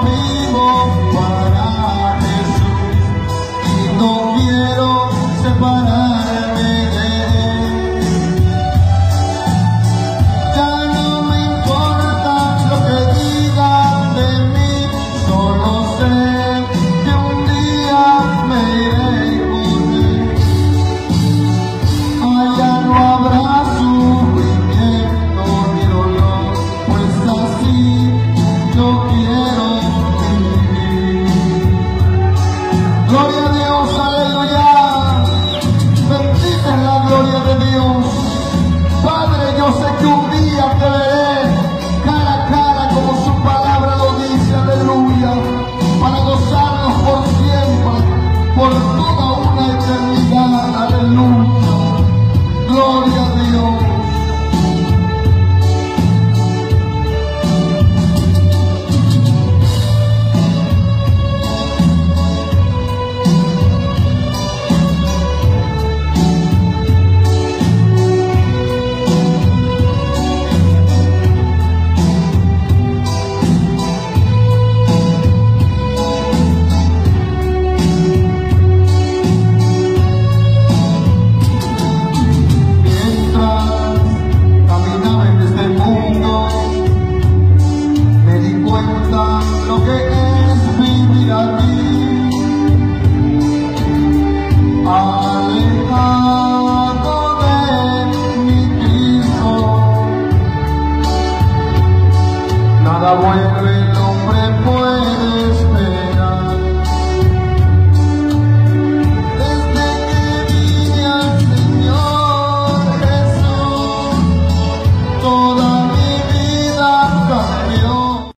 me. Gloria a Dios, aleluya. Bendita es la gloria de Dios. Padre, yo sé que un día te veré cara a cara como su palabra lo dice, aleluya. Para gozarnos por siempre, por toda una eternidad. lo que es vivir aquí, alejado de mi Cristo. Nada bueno el hombre puede.